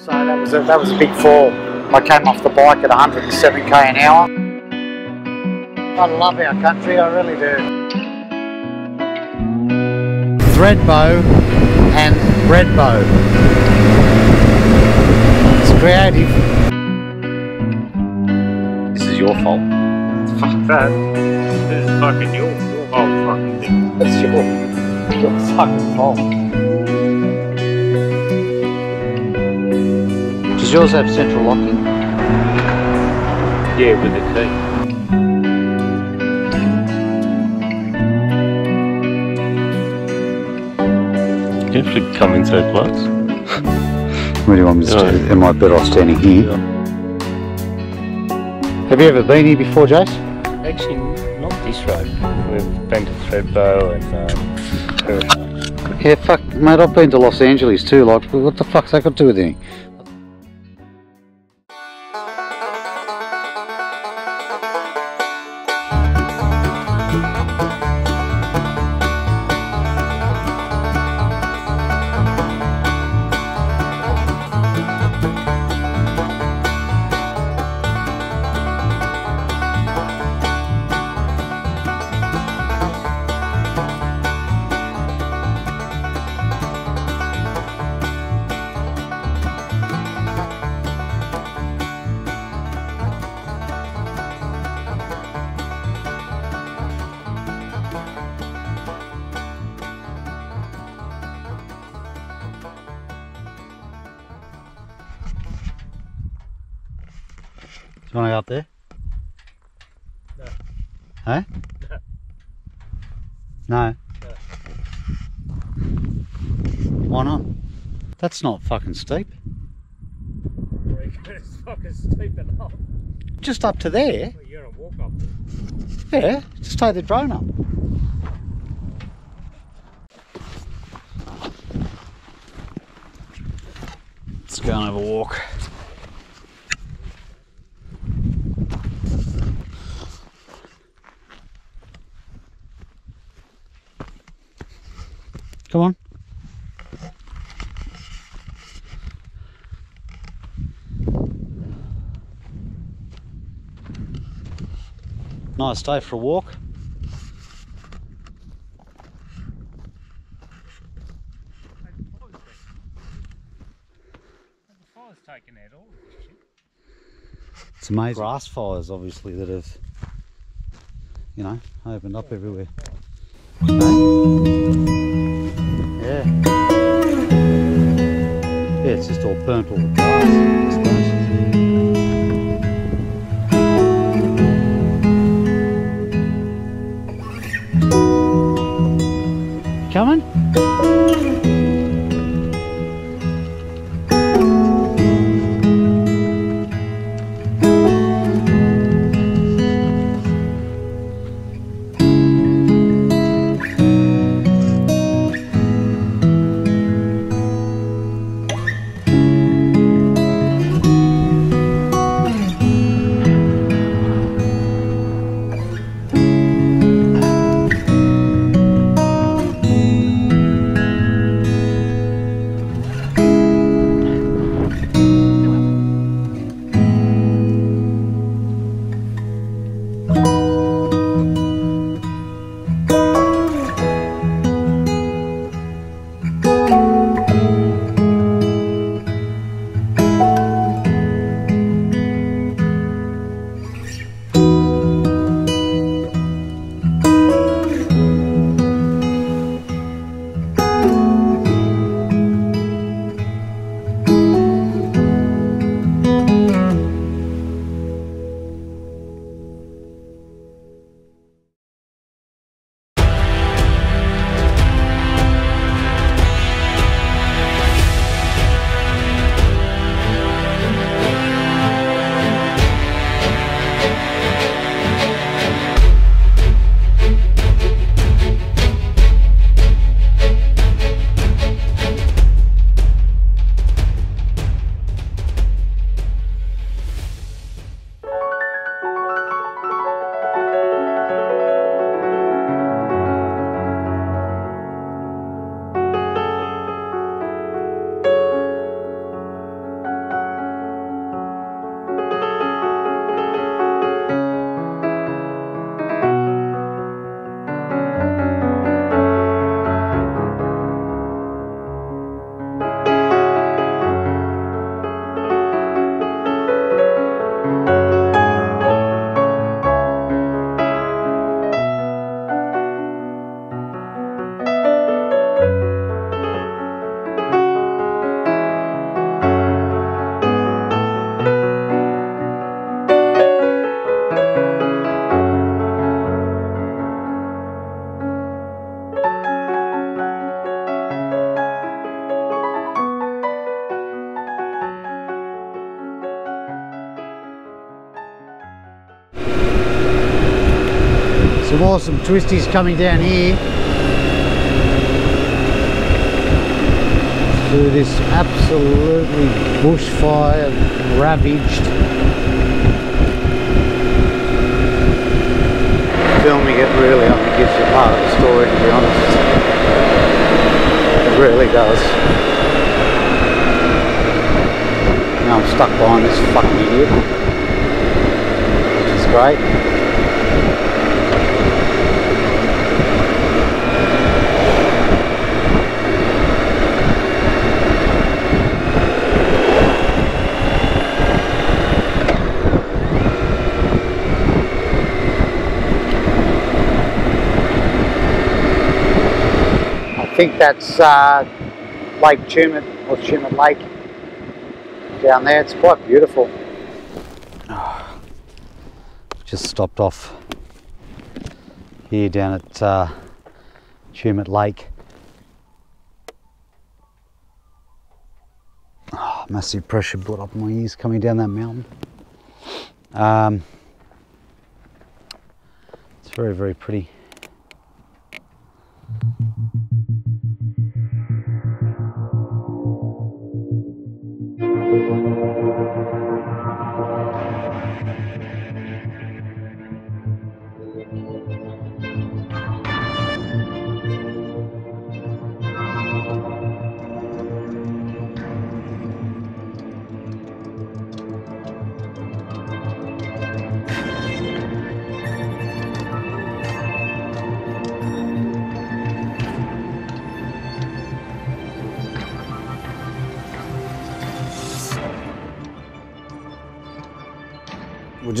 So that was a, that was a big fall. I came off the bike at 107k an hour. I love our country, I really do. Thredbo and Bredbo. It's creative. This is your fault. Fuck that. This is fucking your, your whole fucking thing. It's your, your fucking fault. Does yours have central locking? Yeah, with the key. You have to come in so close. Where do you want me to Yeah. stand? Am I better off standing here? Have you ever been here before, Jace? Actually, not this road. We've been to Thredbo and um, Yeah, fuck, mate, I've been to Los Angeles too. Like, what the fuck's that got to do with anything? That's not fucking steep. it's fucking steep enough. Just up to there. Well, you're gonna walk up. Yeah, just take the drone up. Let's go and have a walk. Come on. Nice day for a walk. The fire's taken out all this shit. It's amazing. Grass fires, obviously, that have, you know, opened up everywhere. Yeah. Yeah, it's just all burnt all the grass. Some twisties coming down here. Through this absolutely bushfire ravaged. Filming it really only gives you part of the story to be honest. It really does. Now I'm stuck behind this fucking idiot. Which is great. Think that's uh, Lake Tumut or Tumut Lake down there. It's quite beautiful. Just stopped off here down at uh, Tumut Lake. Oh, massive pressure built up in my ears coming down that mountain. Um, it's very, very pretty.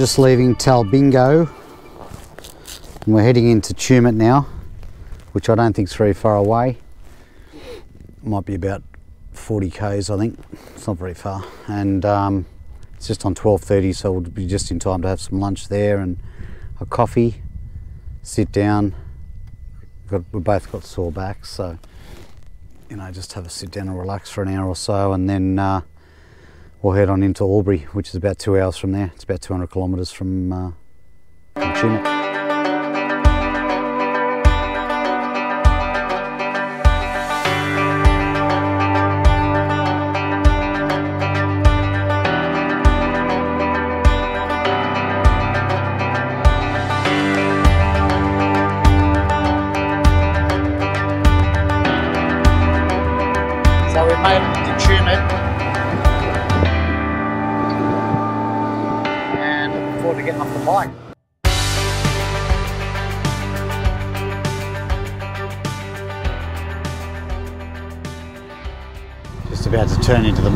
Just leaving Talbingo and we're heading into Tumut now, which I don't think is very far away. Might be about 40 k's, I think. It's not very far, and um, it's just on 12:30, so we'll be just in time to have some lunch there and a coffee. Sit down. Got, we both got sore backs, so you know, just have a sit down and relax for an hour or so, and then. Uh, we'll head on into Albury, which is about two hours from there. It's about 200 kilometres from, uh, from Tumut.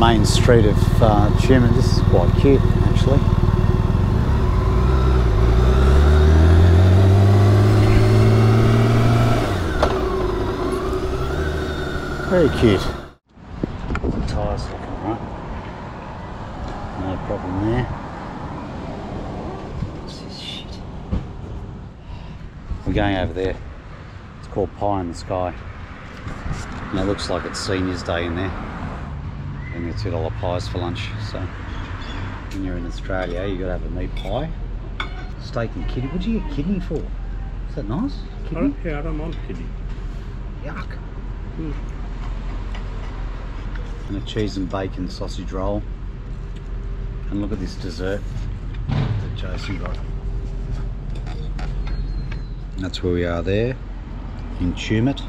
Main street of uh, Tumut. This is quite cute, actually. Very cute. Tyres looking right. No problem there. What's this shit? We're going over there. It's called Pie in the Sky. And it looks like it's seniors day in there. Two dollar pies for lunch. So when you're in Australia you gotta have a meat pie. Steak and kidney. What do you get kidney for? Is that nice? I don't, yeah, I don't mind kidding. Yuck. Hmm. And a cheese and bacon sausage roll. And look at this dessert that Jason got. And that's where we are there in Tumut.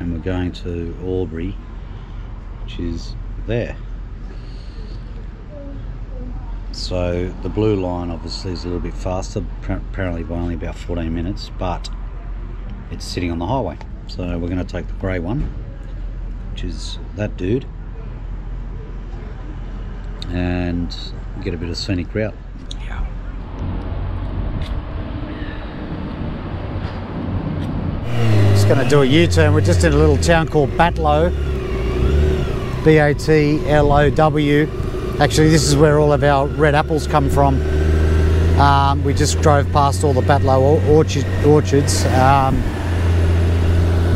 And we're going to Albury, which is there. So the blue line obviously is a little bit faster, apparently by only about 14 minutes, but it's sitting on the highway. So we're going to take the grey one, which is that dude, and get a bit of scenic route. Yeah. Just going to do a U-turn. We're just in a little town called Batlow. B-A-T-L-O-W. Actually, this is where all of our red apples come from. Um, we just drove past all the Batlow or- orchard, orchards. Um,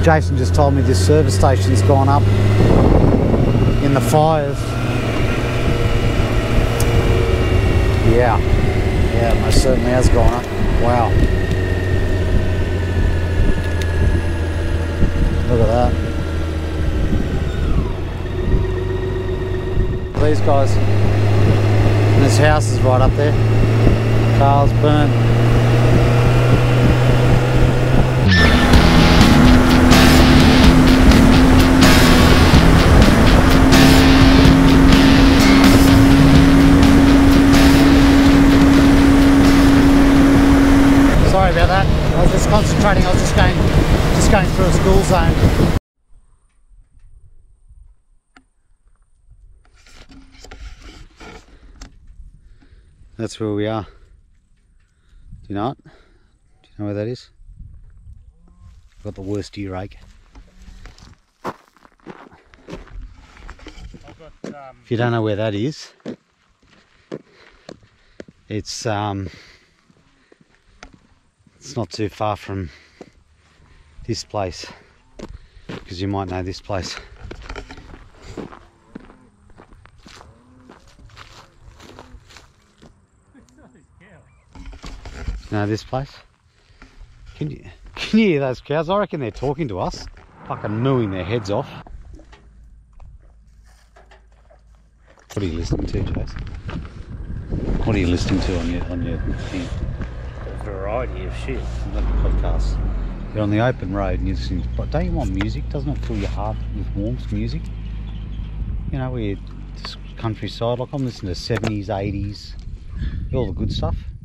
Jason just told me this service station's gone up in the fires. Yeah, yeah, it most certainly has gone up. Wow. Look at that. These guys. And this house is right up there. Car's burnt. That's where we are. Do you know? Do you know where that is? I've got the worst earache. Got um, If you don't know where that is, it's um, it's not too far from this place because you might know this place. Know this place? Can you can you hear those cows? I reckon they're talking to us, fucking mooing their heads off. What are you listening to, Jason? What are you listening to on your on your thing? a variety of shit. Not the podcast. You're on the open road and you're listening to, but don't you want music? Doesn't it fill your heart with warmth, music? You know, we're just countryside, like I'm listening to 70s, 80s, all the good stuff.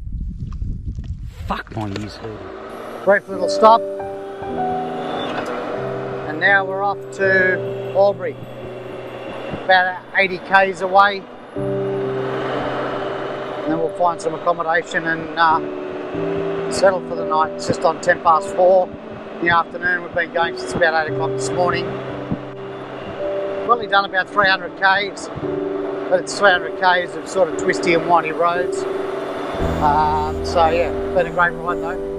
Fuck my ears. Brief little stop. And now we're off to Albury. About 80 k's away. And then we'll find some accommodation and uh, settle for the night. It's just on 10 past 4 in the afternoon. We've been going since about 8 o'clock this morning. We've only done about 300 k's, but it's 300 k's of sort of twisty and windy roads. Um, so yeah, been a great ride though.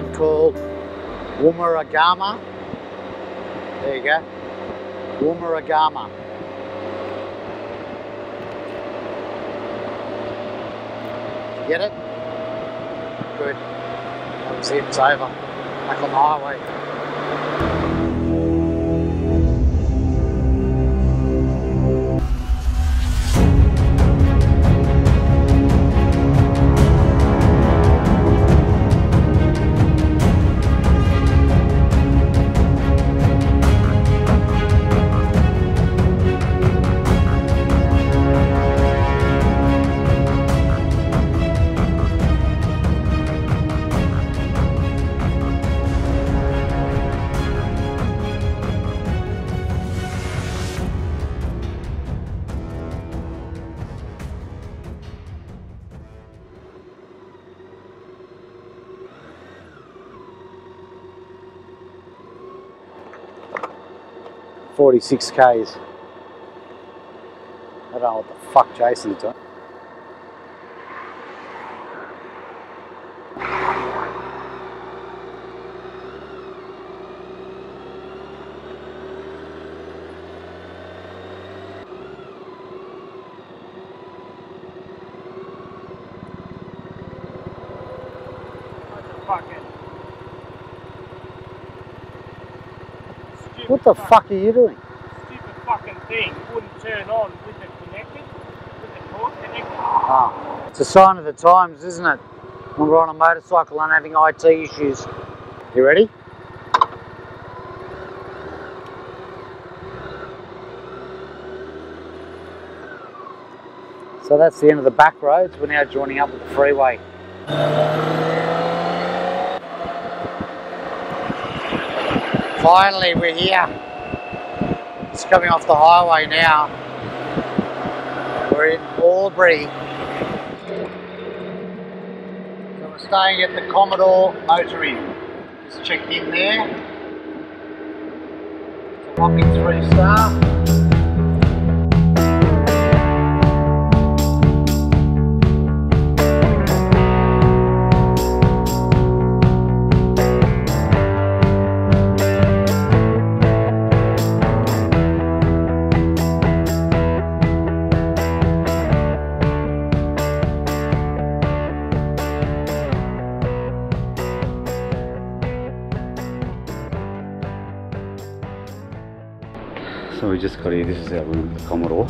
Town called Woomera There you go. Woomera Get it? Good. That was it. It's over. Back on the highway. Forty-six k's. I don't know what the fuck Jason's doing. Fucking What the fuck are you doing? stupid fucking thing wouldn't turn on with it connected, with the cord connected. Ah, it's a sign of the times, isn't it? When we're on a motorcycle and having IT issues. You ready? So that's the end of the back roads. We're now joining up with the freeway. Finally, we're here. It's coming off the highway now. We're in Albury. So we're staying at the Commodore Motor Inn. Just checked in there. It's a whopping three star. This is our room at the Commodore.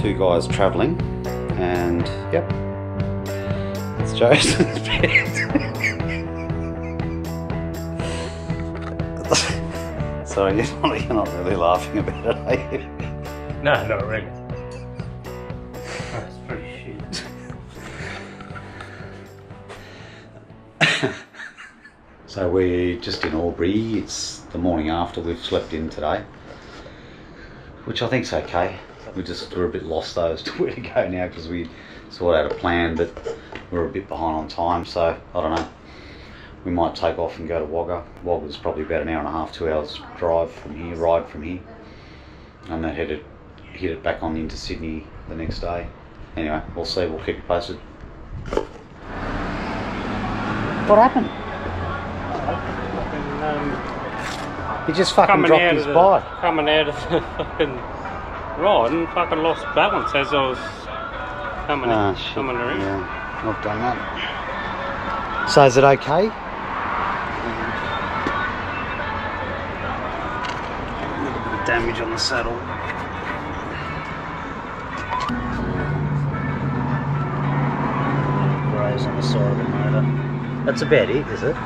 Two guys travelling and yep. It's Jason's bed. so you're not really laughing about it, are you? No, not really. So we're just in Albury. It's the morning after we've slept in today, which I think's okay. We just were a bit lost though as to where to go now because we sort out a plan, but we're a bit behind on time. So I don't know. We might take off and go to Wagga. Wagga's probably about an hour and a half, two hours drive from here, ride from here, and then head it, hit it back on into Sydney the next day. Anyway, we'll see. We'll keep you posted. What happened? Fucking, um, He just fucking coming dropped out his of the, bike. coming out of the fucking ride and fucking lost balance as I was coming Ah, shit. coming around. Yeah, I've done that. So is it okay? A little bit of damage on the saddle. Graze on the side of the motor. That's about it, is it?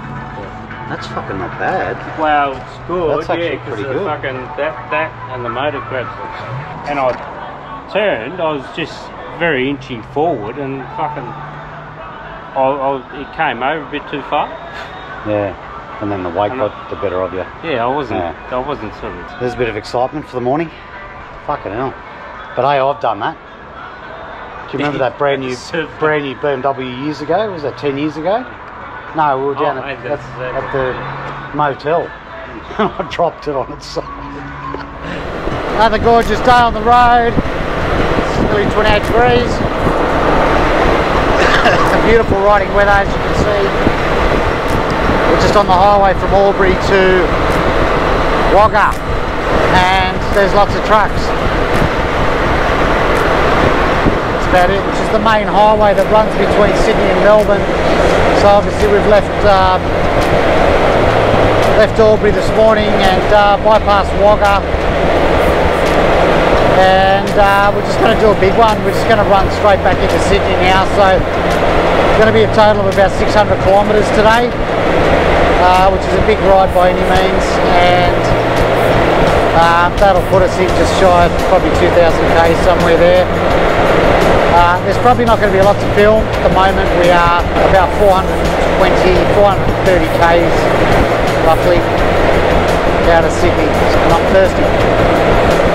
That's fucking not bad. Well, it's good, That's actually yeah, because pretty the good. fucking that that and the motor grabs it. And I turned, I was just very inching forward and fucking I, I, it came over a bit too far. Yeah. And then the weight And got the better of you. Yeah, I wasn't Yeah. I wasn't sort of There's a bit of excitement for the morning. Fucking hell. But hey, I've done that. Do you remember that brand new brand new BMW years ago? Was that 10 years ago? No, we were Oh, down maybe at, that's at, that. at the motel. I dropped it on its side. Another gorgeous day on the road. It's nearly 28 degrees. Beautiful riding weather as you can see. We're just on the highway from Albury to Wagga and there's lots of trucks. That's about it, which is the main highway that runs between Sydney and Melbourne. So obviously we've left um, left Albury this morning and uh, bypassed Wagga and uh, we're just going to do a big one. We're just going to run straight back into Sydney now. So it's going to be a total of about 600 kilometres today, uh, which is a big ride by any means, and um, that'll put us in just shy of probably 2,000 k somewhere there. Uh, there's probably not going to be a lot to film at the moment. We are about 420, 430 k's roughly out of Sydney, and I'm thirsty.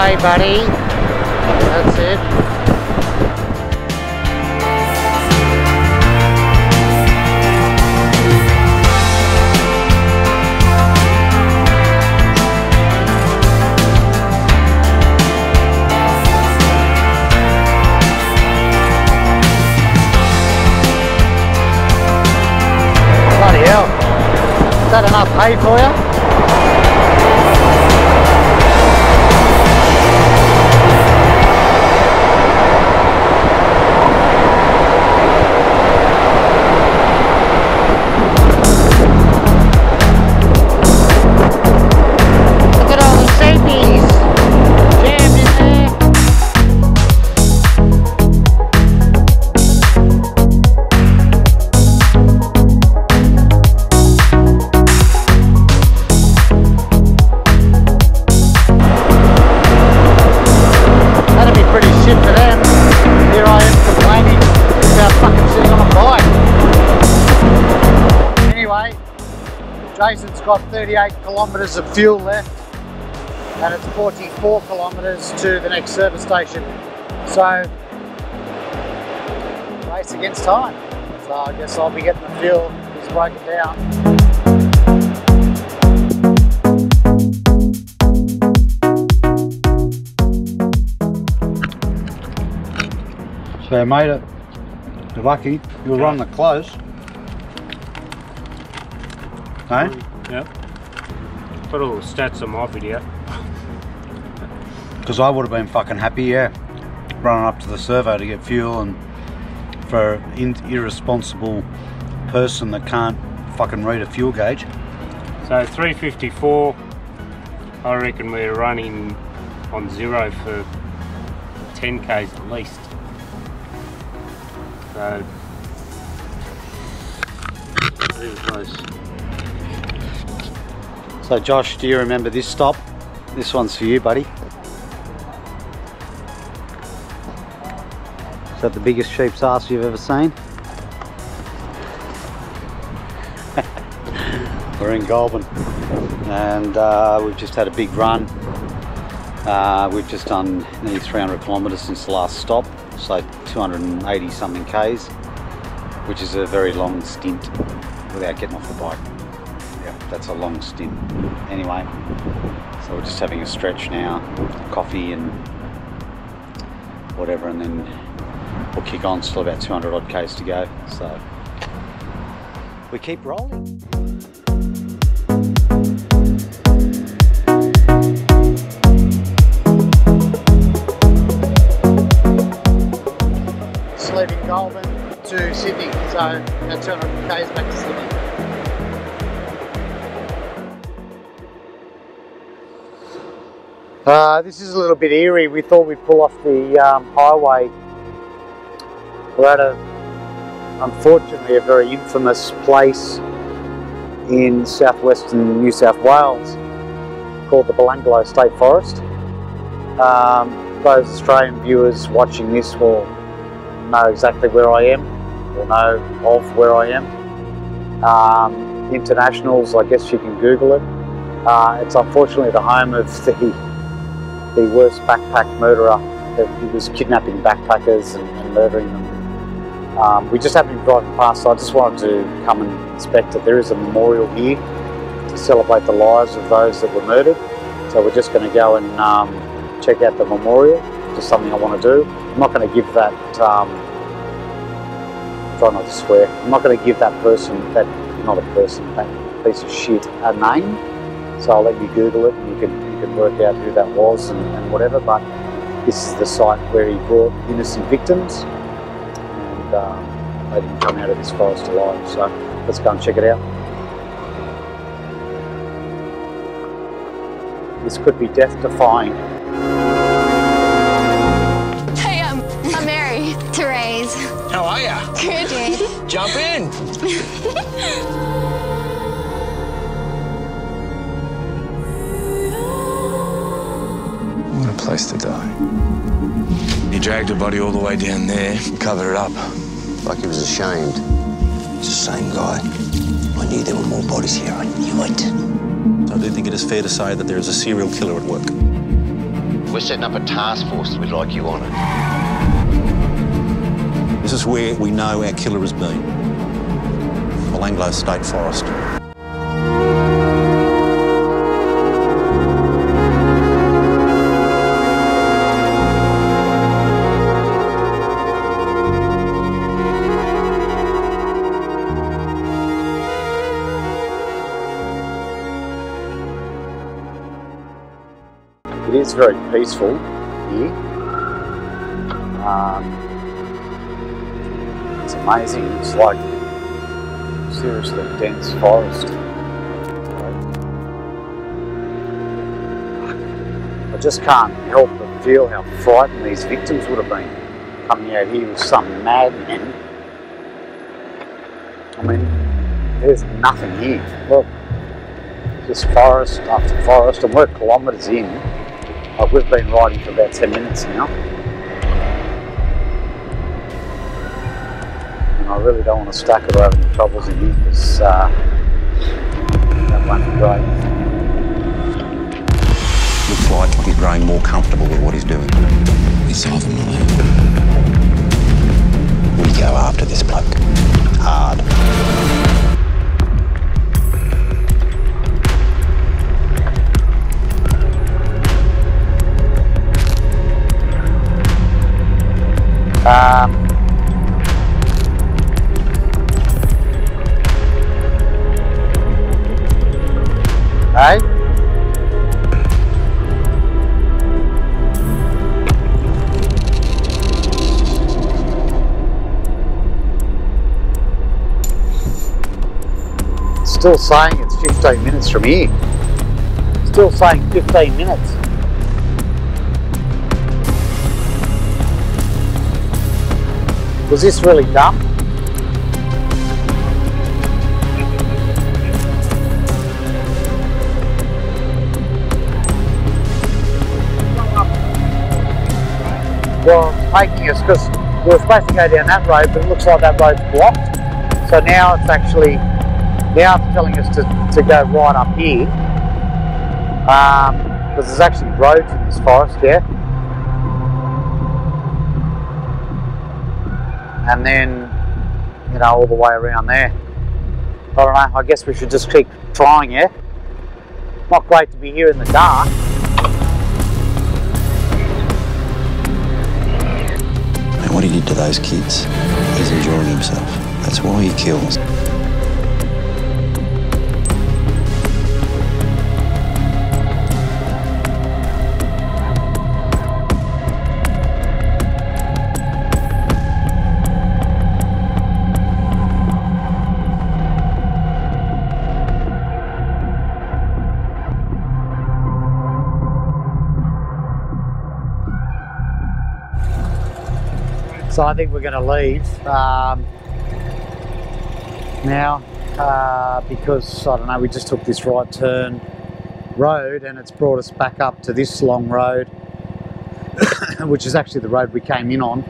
Way, buddy. That's it. Bloody hell. Is that enough hay for you. Got 38 kilometres of fuel left and it's 44 kilometres to the next service station. So, race against time. So I guess I'll be getting the fuel. He's broken down. So you made it. You're lucky. You were running the close. Hey? Yep. Put all the stats on my video. Because I would have been fucking happy, yeah. Running up to the servo to get fuel and for an irresponsible person that can't fucking read a fuel gauge. So 354, I reckon we're running on zero for 10 k's at least. So close. So Josh, do you remember this stop? This one's for you, buddy. Is that the biggest sheep's ass you've ever seen? We're in Goulburn and uh, we've just had a big run. Uh, we've just done nearly 300 kilometres since the last stop, so 280 something k's, which is a very long stint without getting off the bike. That's a long stint. Anyway, so we're just having a stretch now, coffee and whatever, and then we'll kick on. Still about 200 odd k's to go, so we keep rolling. Leaving Goulburn to Sydney, so about 200 k's back to Sydney. Uh, this is a little bit eerie. We thought we'd pull off the um, highway. We're at a, unfortunately, a very infamous place in southwestern New South Wales called the Belanglo State Forest. Um, those Australian viewers watching this will know exactly where I am, or know of where I am. Um, internationals, I guess you can Google it. Uh, it's unfortunately the home of the the worst backpack murderer. That he was kidnapping backpackers and, and murdering them. Um, we just happened to be driving past, so I just wanted to come and inspect it. There is a memorial here to celebrate the lives of those that were murdered. So we're just going to go and um, check out the memorial. Just something I want to do. I'm not going to give that. Um, try not to swear. I'm not going to give that person that not a person that piece of shit a name. So I'll let you Google it and you can can work out who that was and, and whatever. But this is the site where he brought innocent victims and um, they didn't come out of this forest alive. So let's go and check it out. This could be death defying. Place to die. He dragged her body all the way down there, covered it up. Like he was ashamed. It's the same guy. I knew there were more bodies here. I knew it. I do think it is fair to say that there is a serial killer at work. We're setting up a task force we'd like you on it. This is where we know our killer has been. Belanglo State Forest. Very peaceful here. Um, it's amazing. It's like seriously dense forest. I just can't help but feel how frightened these victims would have been coming out here with some madman. I mean, there's nothing here. Look, just forest after forest, and we're kilometres in. Like we've been riding for about 10 minutes now. And I really don't want to stack it or have any troubles in here because uh, that won't be great. Looks like he's growing more comfortable with what he's doing. He's solving my life. We go after this bloke. Hard. Um? Still saying it's 15 minutes from here. Still saying 15 minutes. Was this really dumb? Well, it's making us because we were supposed to go down that road, but it looks like that road's blocked. So now it's actually now it's telling us to, to go right up here um, because there's actually roads in this forest, yeah. And then you know all the way around there. I don't know. I guess we should just keep trying. Yeah. Not great to be here in the dark. And what he did to those kids, he's enjoying himself. That's why he kills. So I think we're going to leave um, now uh, because I don't know. We just took this right turn road and it's brought us back up to this long road, which is actually the road we came in on.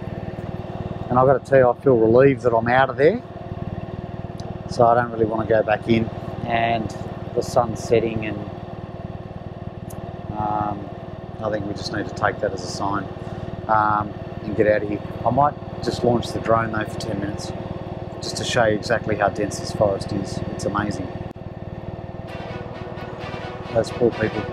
And I've got to tell you, I feel relieved that I'm out of there. So I don't really want to go back in. And the sun's setting, and um, I think we just need to take that as a sign um, and get out of here. I might just launch the drone though for 10 minutes just to show you exactly how dense this forest is. It's amazing. Those poor people.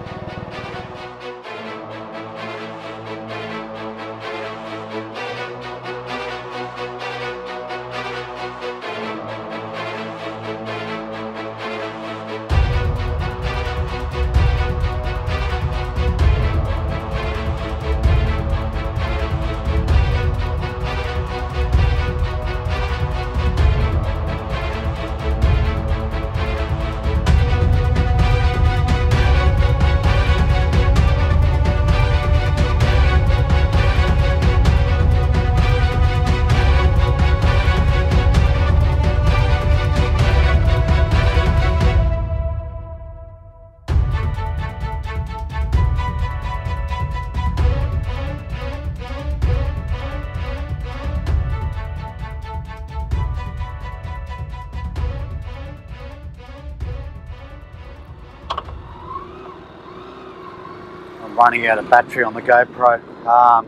Running out of battery on the GoPro. Um,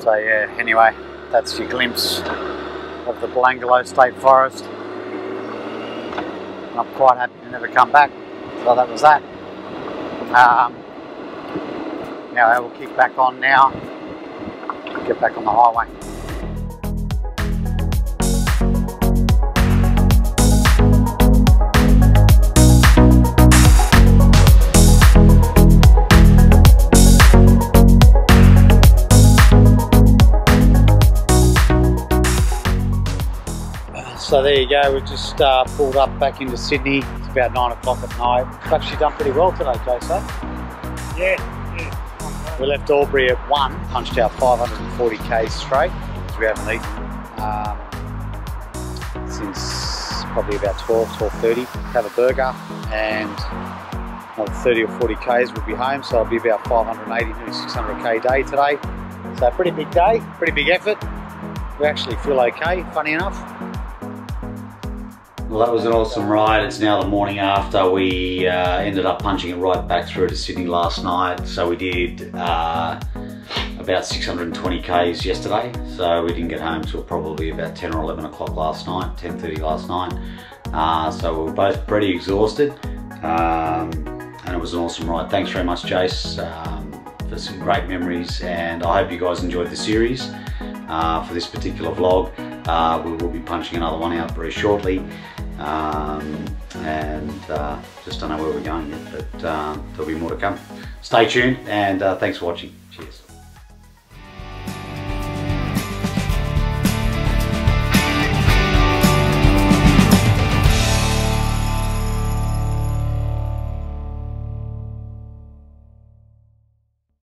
so yeah, anyway, that's your glimpse of the Belanglo State Forest. I'm quite happy to never come back. So that was that. Um, now I will kick back on now, get back on the highway. So there you go, we've just uh, pulled up back into Sydney. It's about nine o'clock at night. We've actually done pretty well today, Jason. Yeah, yeah. We left Albury at one, punched out 540k straight because we haven't eaten um, since probably about 12, 12.30. Have a burger and another 30 or 40 k's we'll be home. So it'll be about 580, nearly 600 k day today. So pretty big day, pretty big effort. We actually feel okay, funny enough. Well, that was an awesome ride. It's now the morning after. We uh, ended up punching it right back through to Sydney last night. So we did uh, about 620 k's yesterday. So we didn't get home till probably about 10 or 11 o'clock last night, 10:30 last night. Uh, so we were both pretty exhausted, um, and it was an awesome ride. Thanks very much, Jace, um, for some great memories, and I hope you guys enjoyed the series. Uh, for this particular vlog, uh, we will be punching another one out very shortly. Um, and uh, just don't know where we're going yet, but uh, there'll be more to come. Stay tuned and uh, thanks for watching.